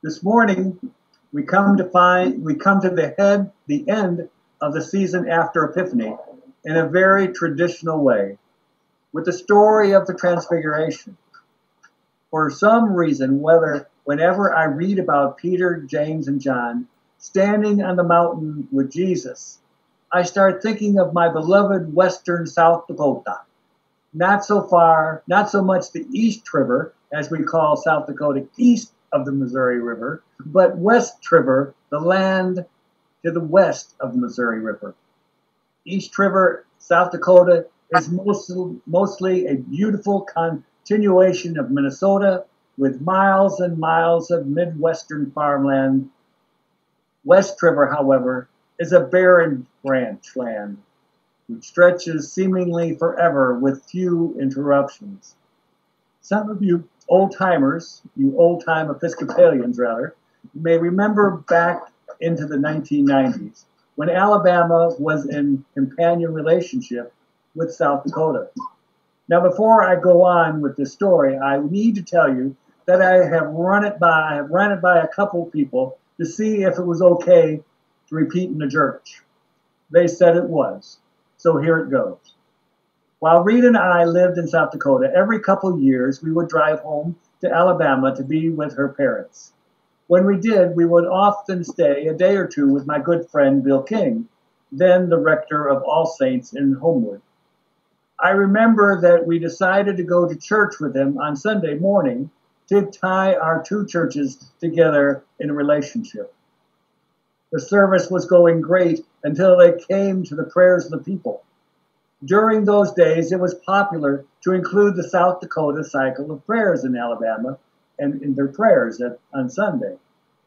This morning, we come to find we come to the head, the end of the season after Epiphany in a very traditional way, with the story of the Transfiguration. For some reason, whether whenever I read about Peter, James, and John standing on the mountain with Jesus, I start thinking of my beloved western South Dakota. Not so far, not so much the East River, as we call South Dakota east of the Missouri River, but West River, the land to the west of the Missouri River. East River, South Dakota, is mostly, mostly a beautiful continuation of Minnesota with miles and miles of Midwestern farmland. West River, however, is a barren ranch land which stretches seemingly forever with few interruptions. Some of you old timers, you old time Episcopalians rather, may remember back into the 1990s when Alabama was in companion relationship with South Dakota. Now, before I go on with this story, I need to tell you that I have run it by, I have run it by a couple people to see if it was okay to repeat in the church. They said it was. So here it goes. While Reed and I lived in South Dakota, every couple years we would drive home to Alabama to be with her parents. When we did, we would often stay a day or two with my good friend Bill King, then the rector of All Saints in Homewood. I remember that we decided to go to church with him on Sunday morning to tie our two churches together in a relationship. The service was going great until they came to the prayers of the people. During those days, it was popular to include the South Dakota cycle of prayers in Alabama and in their prayers at, on Sunday.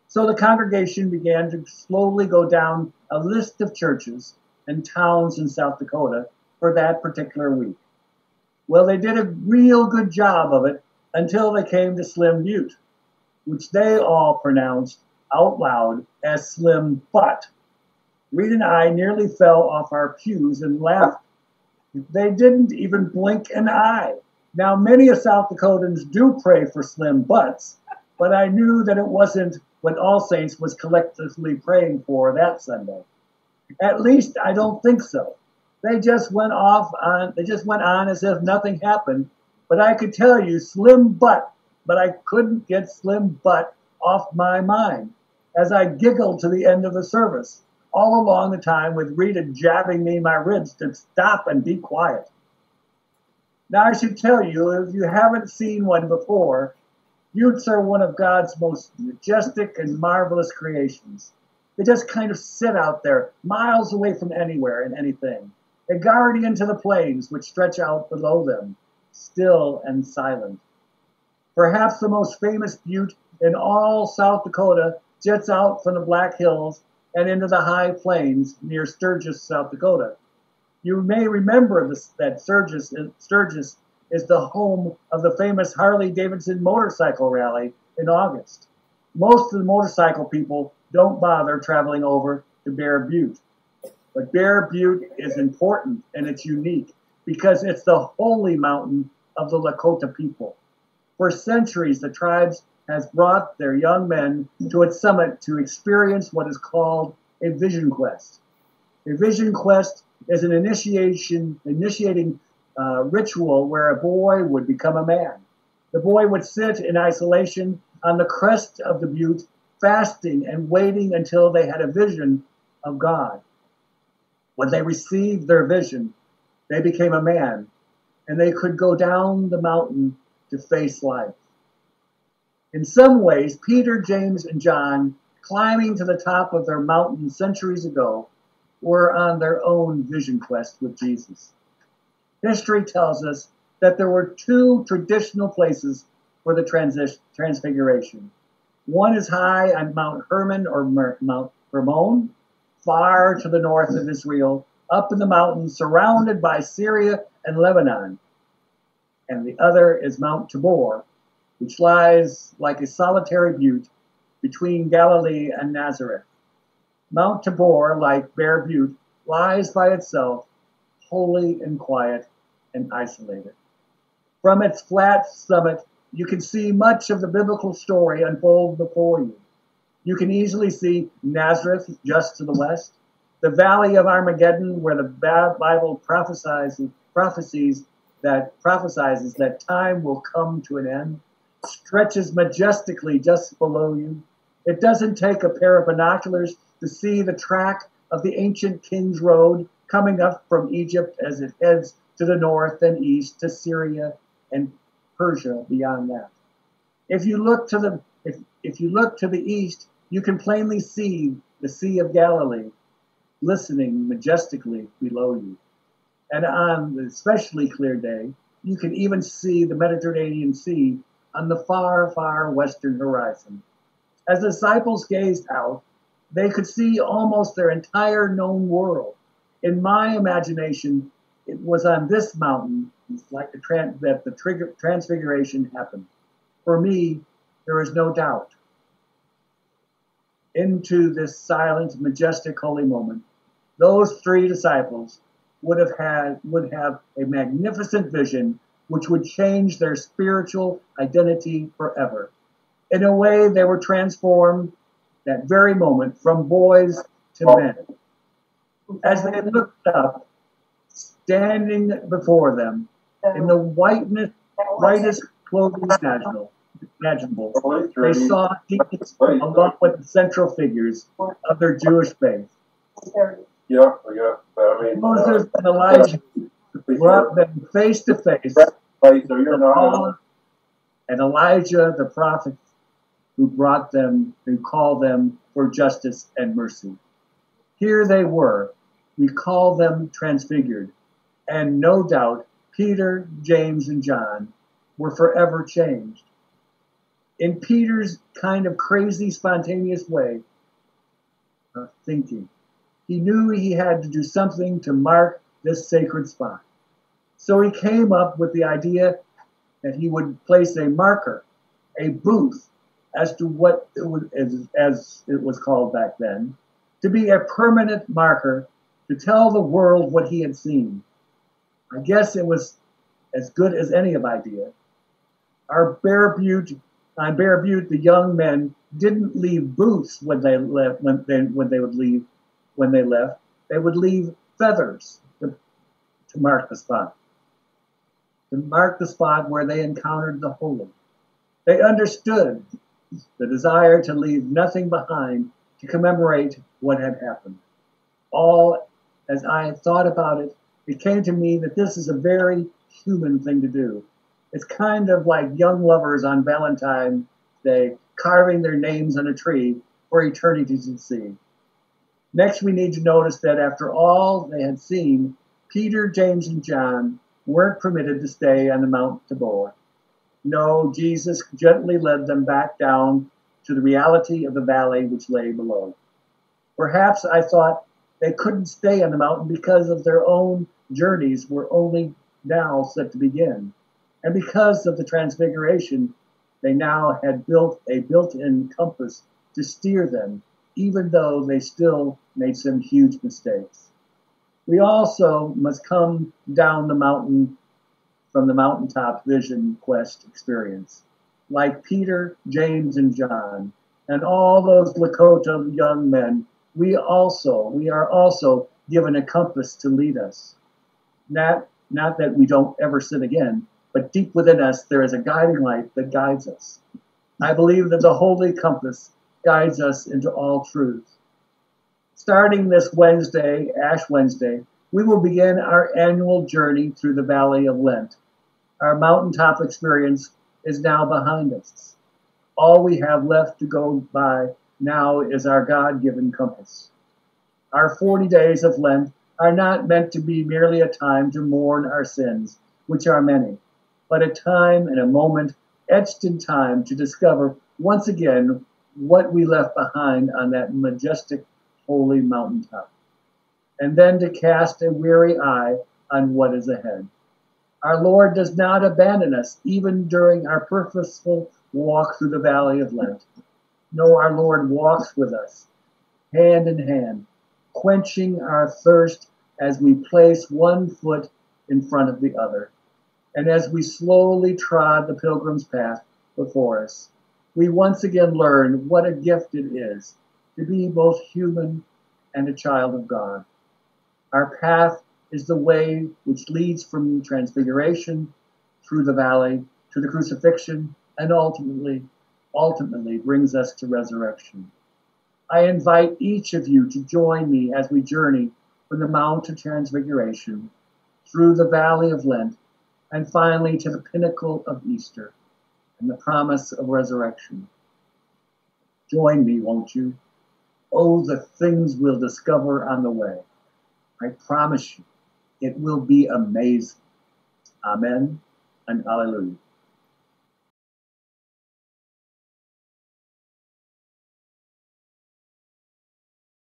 So the congregation began to slowly go down a list of churches and towns in South Dakota for that particular week. Well, they did a real good job of it until they came to Slim Butte, which they all pronounced out loud as Slim Butt. Reed and I nearly fell off our pews and laughed they didn't even blink an eye. Now, many of South Dakotans do pray for slim butts, but I knew that it wasn't what All Saints was collectively praying for that Sunday. At least I don't think so. They just went off on they just went on as if nothing happened. But I could tell you slim butt, but I couldn't get slim butt off my mind as I giggled to the end of the service all along the time with Rita jabbing me in my ribs to stop and be quiet. Now, I should tell you, if you haven't seen one before, buttes are one of God's most majestic and marvelous creations. They just kind of sit out there, miles away from anywhere and anything, a guardian to the plains which stretch out below them, still and silent. Perhaps the most famous butte in all South Dakota jets out from the Black Hills and into the high plains near Sturgis, South Dakota. You may remember this, that Sturgis, uh, Sturgis is the home of the famous Harley Davidson motorcycle rally in August. Most of the motorcycle people don't bother traveling over to Bear Butte. But Bear Butte is important and it's unique because it's the holy mountain of the Lakota people. For centuries, the tribes has brought their young men to its summit to experience what is called a vision quest. A vision quest is an initiation, initiating uh, ritual where a boy would become a man. The boy would sit in isolation on the crest of the butte, fasting and waiting until they had a vision of God. When they received their vision, they became a man and they could go down the mountain to face life. In some ways, Peter, James, and John, climbing to the top of their mountain centuries ago, were on their own vision quest with Jesus. History tells us that there were two traditional places for the transfiguration. One is high on Mount Hermon or Mount Hermon, far to the north of Israel, up in the mountains surrounded by Syria and Lebanon. And the other is Mount Tabor, which lies like a solitary butte between Galilee and Nazareth. Mount Tabor, like Bear Butte, lies by itself, holy and quiet and isolated. From its flat summit, you can see much of the biblical story unfold before you. You can easily see Nazareth just to the west, the valley of Armageddon, where the Bible prophesies, prophecies that prophesies that time will come to an end, stretches majestically just below you. It doesn't take a pair of binoculars to see the track of the ancient King's Road coming up from Egypt as it heads to the north and east to Syria and Persia beyond that. If you look to the if, if you look to the east, you can plainly see the Sea of Galilee listening majestically below you. And on the especially clear day, you can even see the Mediterranean Sea on the far, far western horizon. As the disciples gazed out, they could see almost their entire known world. In my imagination, it was on this mountain like the that the trigger- transfiguration happened. For me, there is no doubt. Into this silent, majestic, holy moment, those three disciples would have had would have a magnificent vision which would change their spiritual identity forever. In a way, they were transformed that very moment from boys to men. As they looked up, standing before them in the whiteness, whitest clothing imaginable, imaginable, they saw Jesus along with the central figures of their Jewish faith. Yeah, got, I mean. Moses uh, and Elijah brought them face to face Right, so you're not, Paul and Elijah the prophet who brought them and called them for justice and mercy. Here they were. We call them transfigured. And no doubt Peter, James, and John were forever changed. In Peter's kind of crazy, spontaneous way of thinking, he knew he had to do something to mark this sacred spot. So he came up with the idea that he would place a marker, a booth, as to what it was, as, as it was called back then, to be a permanent marker to tell the world what he had seen. I guess it was as good as any of idea. Our Bear Butte, on Bear Butte, the young men didn't leave booths when they left. When they when they would leave, when they left, they would leave feathers to mark the spot to mark the spot where they encountered the holy. They understood the desire to leave nothing behind to commemorate what had happened. All, as I thought about it, it came to me that this is a very human thing to do. It's kind of like young lovers on Valentine's Day carving their names on a tree for eternity to see. Next, we need to notice that after all they had seen, Peter, James, and John weren't permitted to stay on the Mount Tabor. No, Jesus gently led them back down to the reality of the valley which lay below. Perhaps I thought they couldn't stay on the mountain because of their own journeys were only now set to begin. And because of the transfiguration, they now had built a built in compass to steer them, even though they still made some huge mistakes. We also must come down the mountain from the mountaintop vision quest experience. Like Peter, James, and John, and all those Lakota young men, we also, we are also given a compass to lead us. Not, not that we don't ever sin again, but deep within us there is a guiding light that guides us. I believe that the holy compass guides us into all truth. Starting this Wednesday, Ash Wednesday, we will begin our annual journey through the Valley of Lent. Our mountaintop experience is now behind us. All we have left to go by now is our God given compass. Our 40 days of Lent are not meant to be merely a time to mourn our sins, which are many, but a time and a moment etched in time to discover once again what we left behind on that majestic holy mountaintop, and then to cast a weary eye on what is ahead. Our Lord does not abandon us even during our purposeful walk through the valley of Lent. No, our Lord walks with us, hand in hand, quenching our thirst as we place one foot in front of the other, and as we slowly trod the pilgrim's path before us. we once again learn what a gift it is to be both human and a child of God. Our path is the way which leads from transfiguration through the valley to the crucifixion and ultimately ultimately brings us to resurrection. I invite each of you to join me as we journey from the Mount of Transfiguration through the Valley of Lent and finally to the pinnacle of Easter and the promise of resurrection. Join me, won't you? Oh, the things we'll discover on the way. I promise you, it will be amazing. Amen and hallelujah.